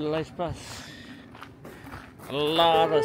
ya que el. A lot of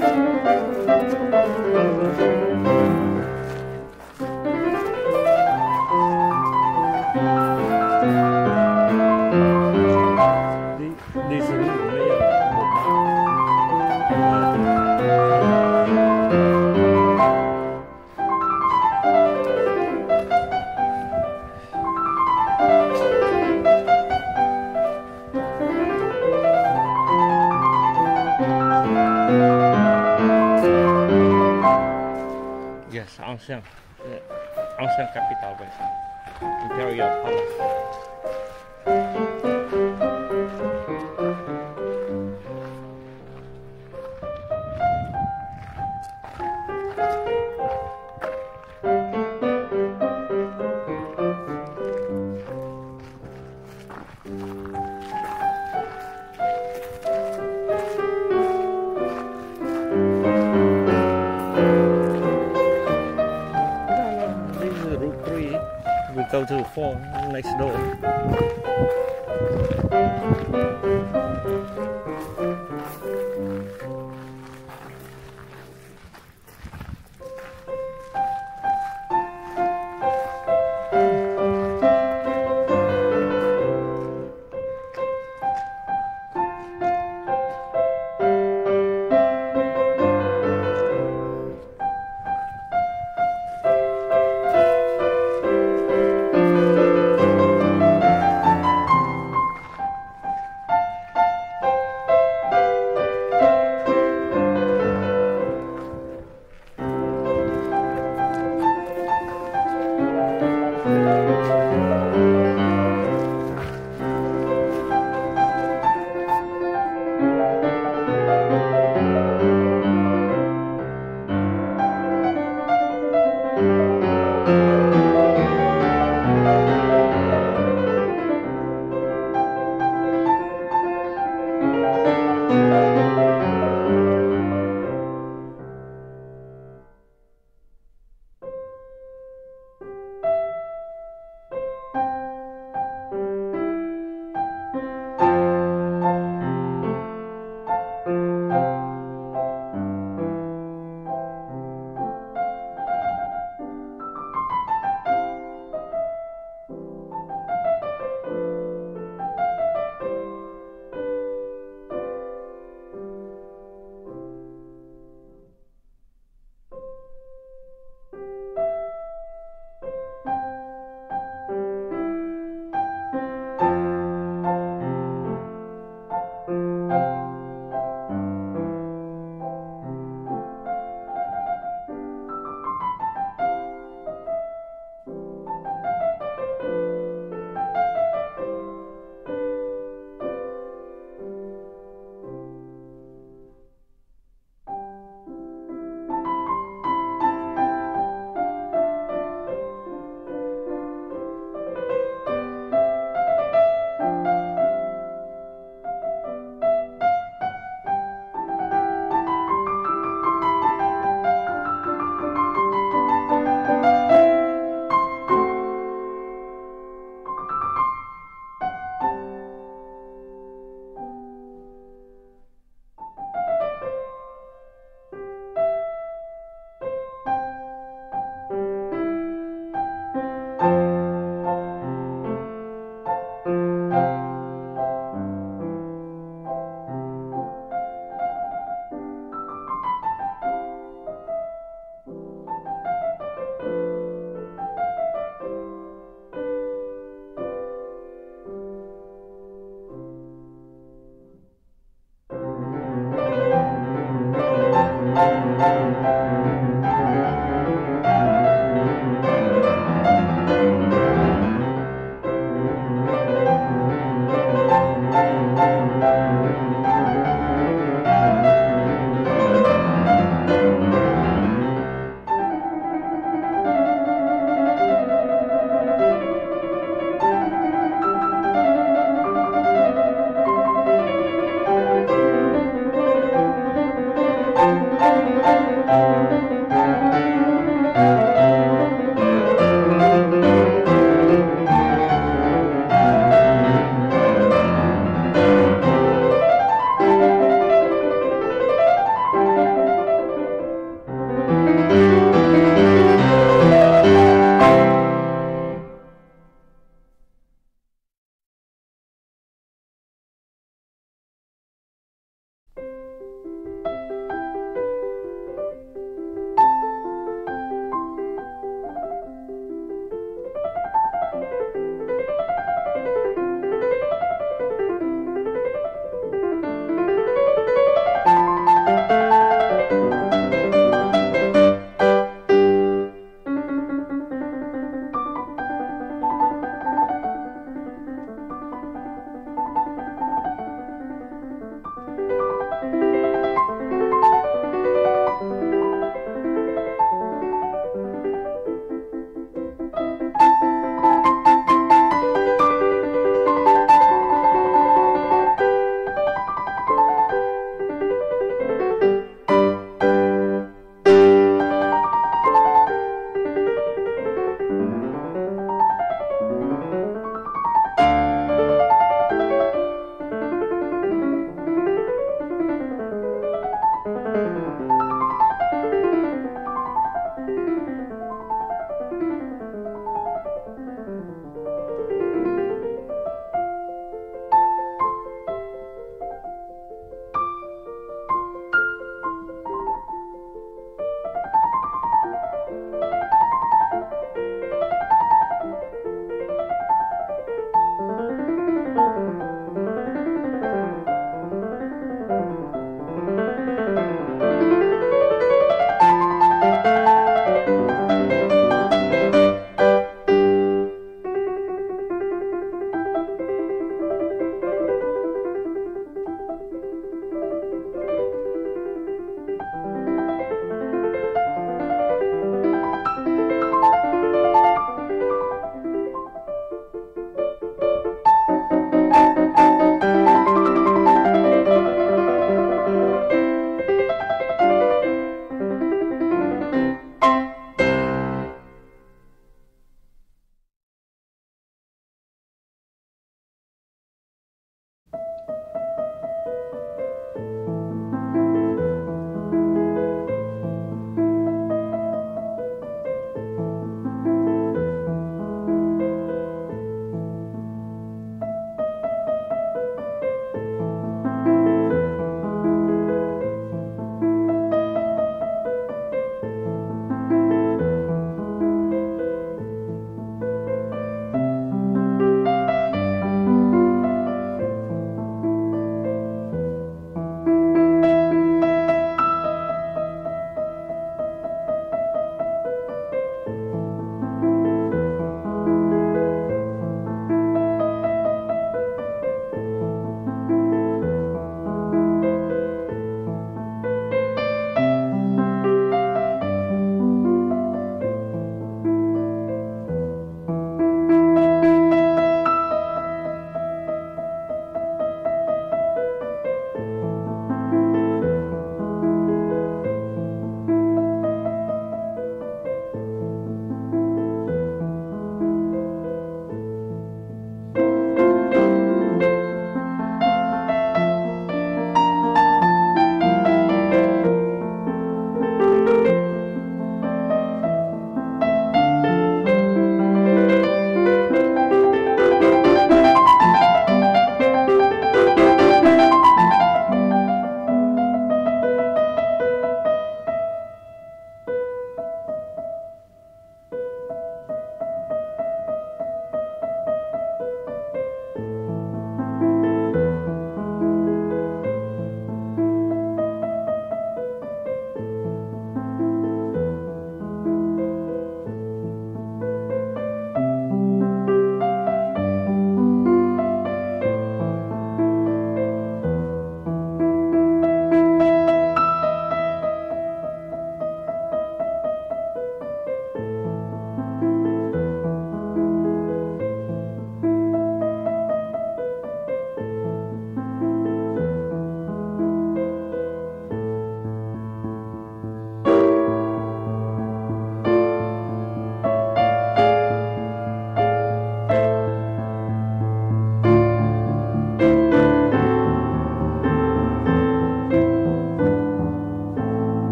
space. đi